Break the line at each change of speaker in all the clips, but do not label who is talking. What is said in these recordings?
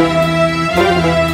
Música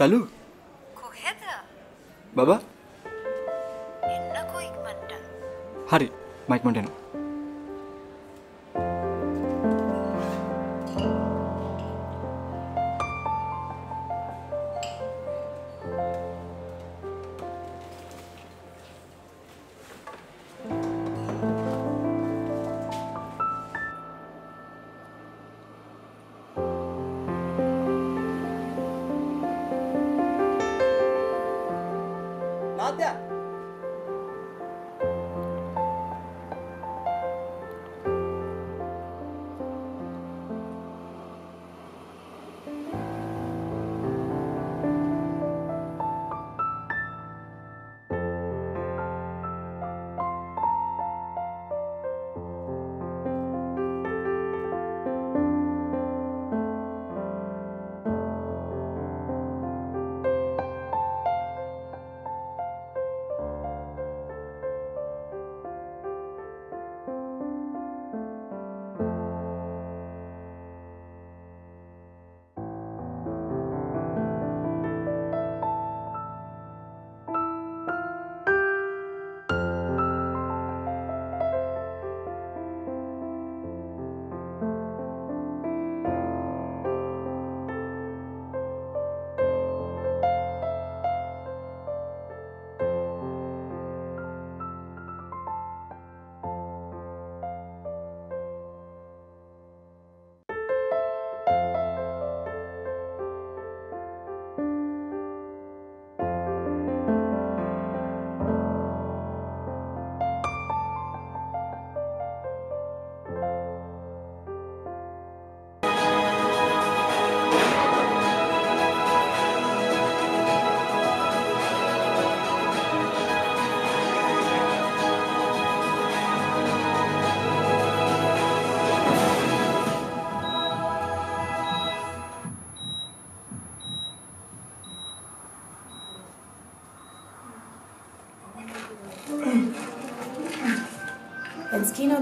සලු.
කොහෙද?
බබා?
එන්නකෝ ඉක්මට
හරි මයික්මටනවා වාද්‍යයක්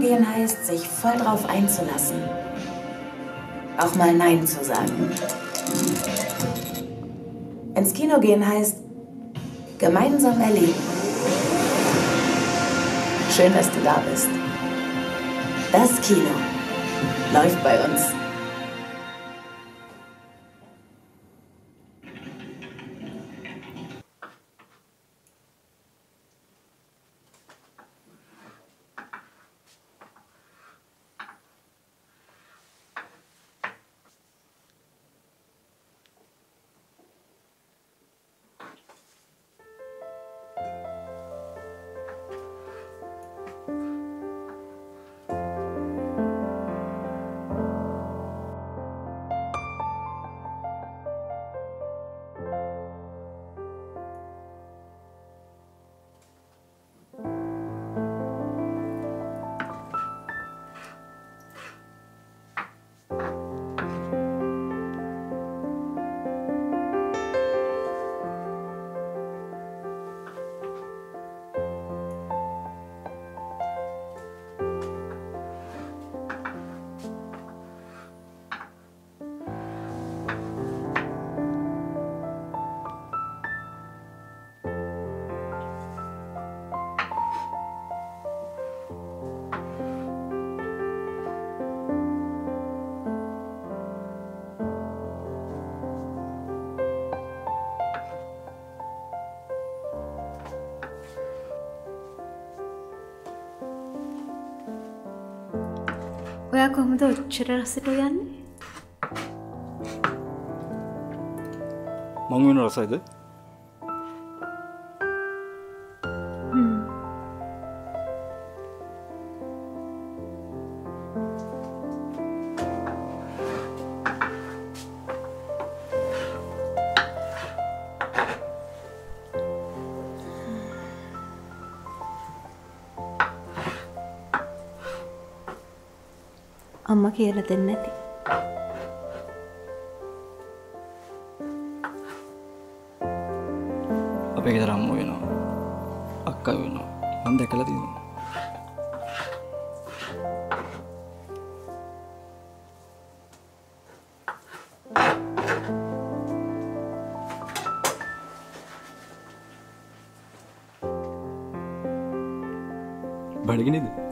Gehen heißt, sich voll drauf einzulassen. Auch mal Nein zu sagen. Ins Kino gehen heißt, gemeinsam erleben. Schön, dass du da bist. Das Kino läuft bei uns.
ඔයා කොහොමද ඔච්චර රසට යන්නේ
මං වෙන රසයිද
අම්ම කියල දෙන්න ඇති
අපේ ගෙදර අම්ම වෙනවා. අක්ක වෙනවා. මන් දැකලා තියෙනවා. බඩගෙනද?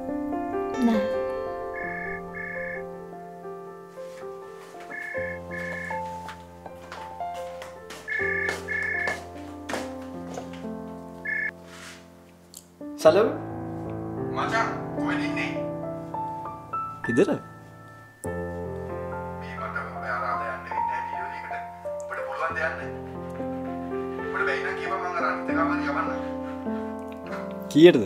සලව
මචං කොහෙද ඉන්නේ?
ඉදර
මේ මට ඔයා රාද යන්න ඉන්නේ වීඩියෝ එකකට. ඔබට පුළුවන් ද යන්න? ඔබට බැයි නම් කියපන් මම අර අනිත් එකම යවන්න.
කියටද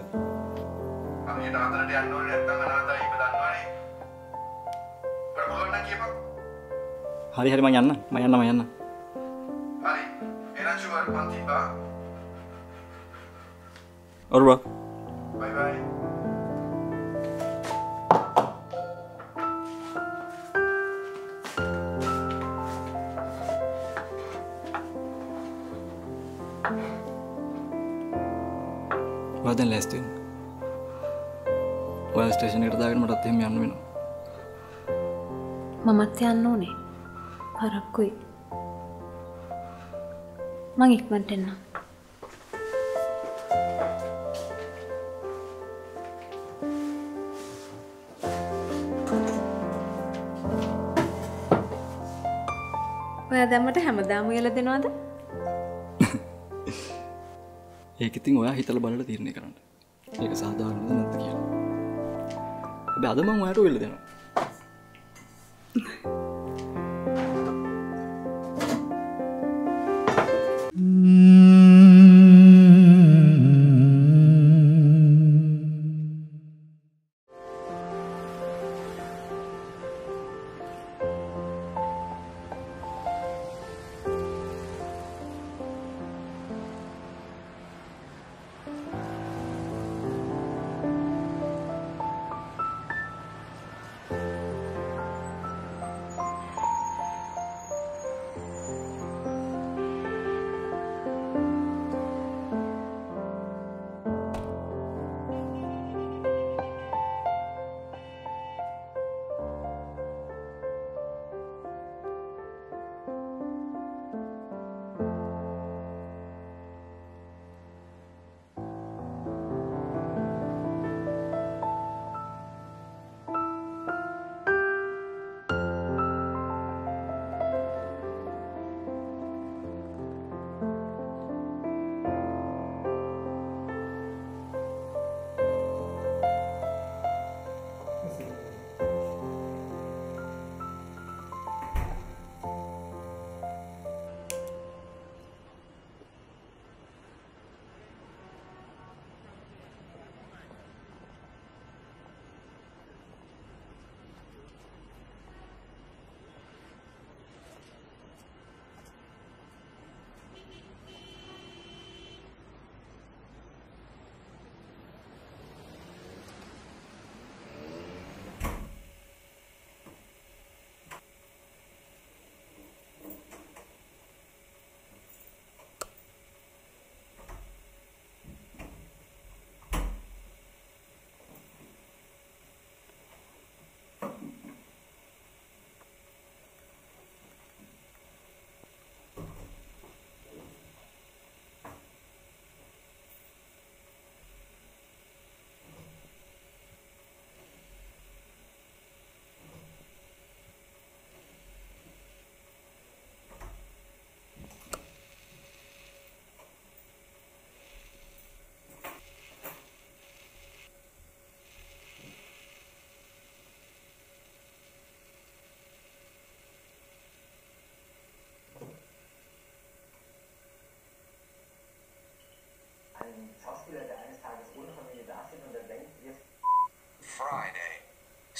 හරියට හතරට යන්න ඕනේ නැත්නම් අනාථයි ඉබ දන්නවනේ. ඔබ බලන්න කියපන්.
හරි හරිම යන්න ම යන්න ම යන්න
හරි. එහෙනම් ෂුවර් පන්ති බා.
ඔරුවා වාදැන් ලැස්තුවෙන් ඔය ස්ටේෂන එකට දාගෙන මටත් එහෙම යන්න වෙනවා
මමත් යන්න ඕනේ හරක්කුයි මං ඉක්මට එන්නම් ඔය දැම්මට හැමදාම යල දෙනවාද
ඒක ඉතින් ඔයා හිතල බලට තිරණය කරන්න. ඒක සාධාරණද නැත කියලා. හැබැයි අද මං ඔයාට වෙල්ල දෙනවා.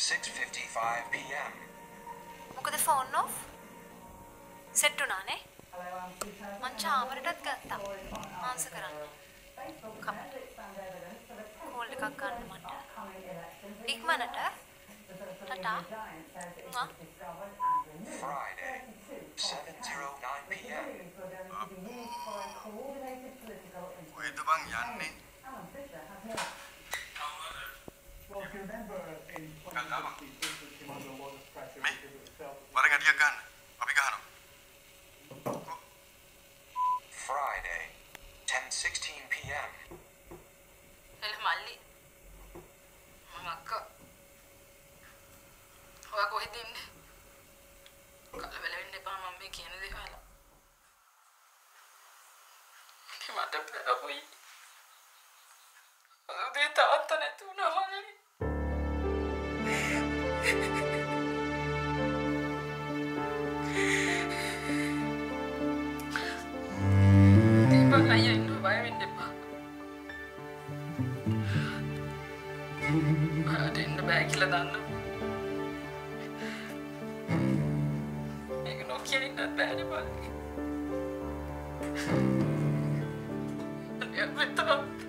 6:55 p.m.
මොකද ෆෝන් ඔෆ් සෙට් වුණානේ. මං චාමරටත් ගත්තා. මාංශ කරන්න. කමට කෝල් එකක් ගන්න මට. ඉක්මනට. ටටා. ආ
Friday, 7:09 p.m. කොහෙද බං යන්නේ? ගන්නවා. මේ වරන් අඩියක් ගන්න. අපි ගහනවා. Friday, 10:16 p.m.
එල මල්ලි මම අක්කා ඔයා කොහෙද ඉන්නේ කලබල වෙන්න එපා මම මේ කියන දේ අහලා
っ
た。